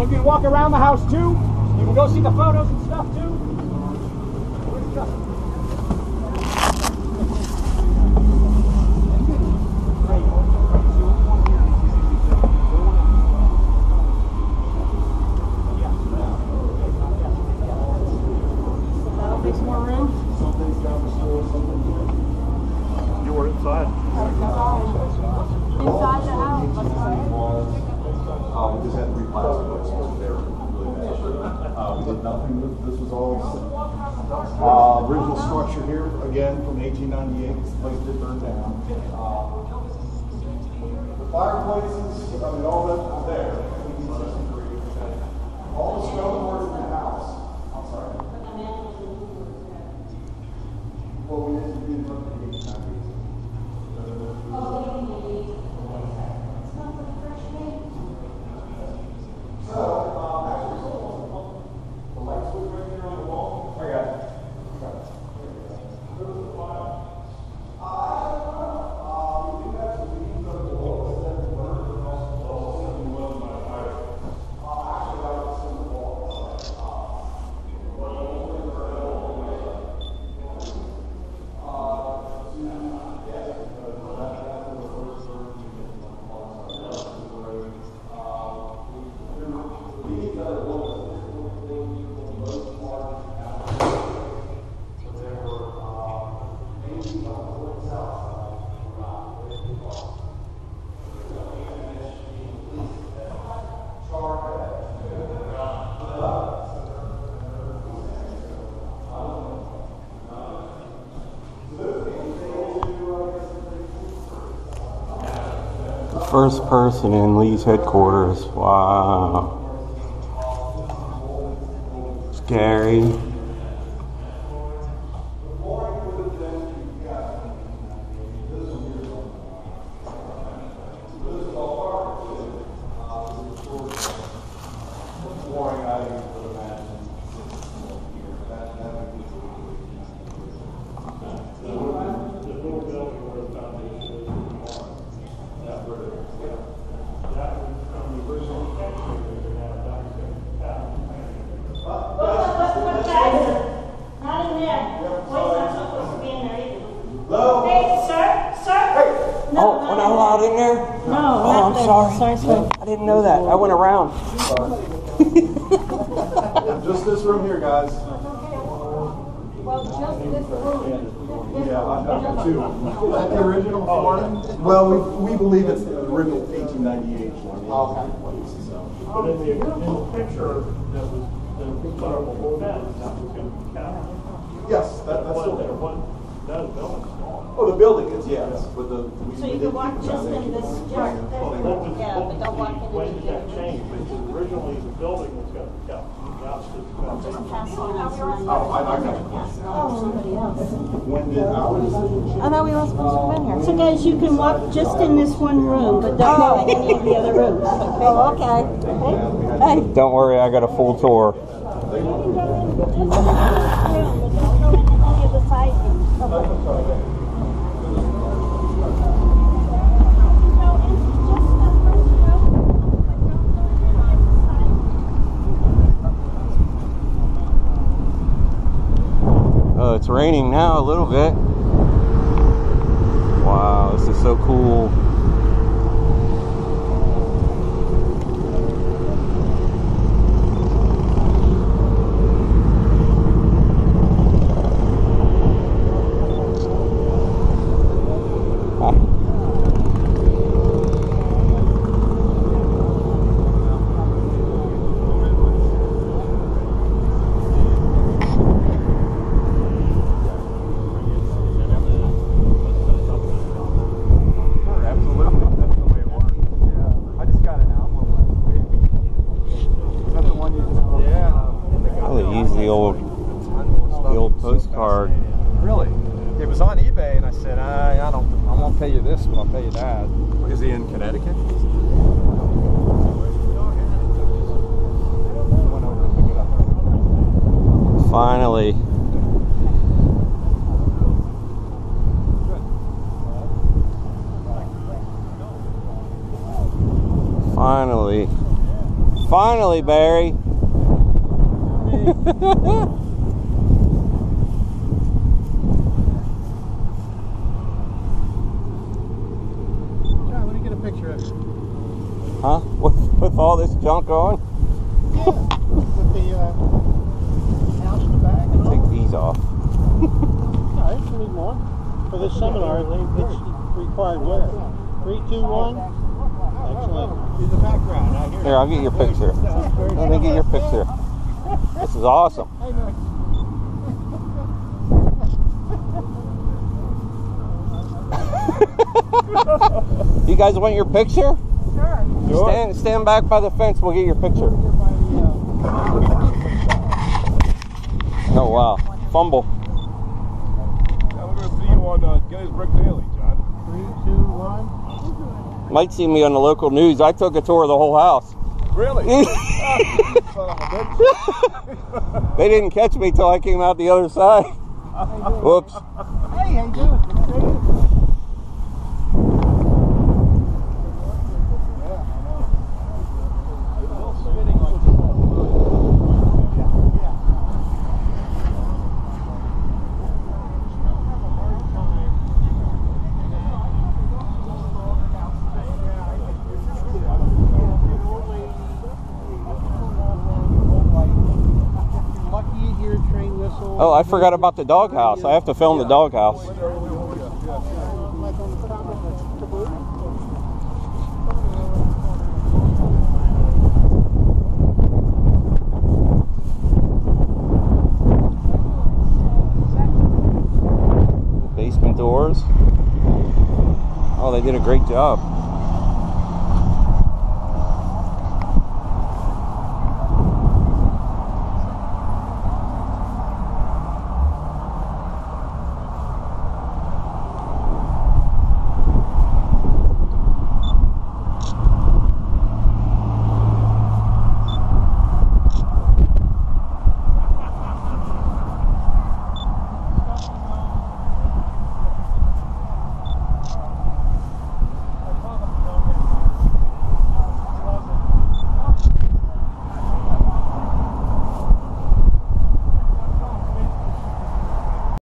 you can walk around the house too. You can go see the photos and stuff too. Where's Justin? Great. Great. So what you want here is you see the- the one on- Yeah. That'll make some more room. You were inside. Inside the house. Uh, we just had to they were really bad. Uh, we did nothing, This- was all, uh, original structure here, again, from eighteen ninety-eight, this place did burn down. Uh, The fireplaces, I mean, all that was there, eighteen sixty-three. All the stone work in the house, I'm sorry. Well, we didn't, we didn't look at the eighteen ninety-eight. So, um, actually, so, the light switch right there on the wall. I got it. I got it. There's the file. Uh, I don't know. Uh, we do have some meetings of the walls that have burned, but also, also something was my fire. Uh, actually, I was in the wall. The first person in Lee's headquarters. Wow. Scary. Flooring, I would imagine. That, that would be. The little building where the foundation is tomorrow. That where the, that was from the original section that they had back in town. Not in there. Boy's not supposed to be in there either. Hello? Hey, sir, sir? No, Oh, we're not allowed in there? No, Oh, oh not I'm sorry. Sorry, sorry. I didn't know that. I went around. Just this room here, guys. Well, just this room. Yeah, I've two. The original oh, flooring? Well, we, we believe it's the original eighteen ninety-eight one. Oh, so. But in the, in the picture that was, that was put up before that, that was gonna be counted. Yes, that, that's still One, there. that building's gone. Oh, the building is, yes, but the. we- So you did can walk just in this, foundation. just What there. was, Yeah, what but was don't walk the, in when and did do that it. change? Because originally the building was gonna be kept, now it's just. Just pass on us. Oh, I, I got you. Oh, somebody else. When did our decision change? I thought we were supposed to come in here. So guys, you can walk just in this one room, but don't go oh. in any of the other rooms, oh, okay? Oh, okay. Hey. Don't worry, I got a full tour. Oh, it's raining now a little bit. So cool. this one, I'll pay you that. Is he in Connecticut? Finally. Finally. Finally, Barry. me get a picture of you. Huh? With, with all this junk on? With the uh, house in the back and all. Take these off. No, I didn't need one. For this seminar, it's required wear. Three, two, one. Excellent. In the background, I hear Here, I'll get your picture. Let me get your picture. This is awesome. You guys want your picture? Sure. Stand, stand back by the fence. We'll get your picture. Oh wow, fumble. Yeah, we're gonna see you on uh, Gettysburg Daily, John. Three, two, one. Might see me on the local news. I took a tour of the whole house. Really? Son of a bitch. They didn't catch me till I came out the other side. Whoops. Hey, how you doing? Good to see you. Lucky you hear a train whistle. Oh, I forgot about the doghouse. I have to film the doghouse. Basement doors. Oh, they did a great job.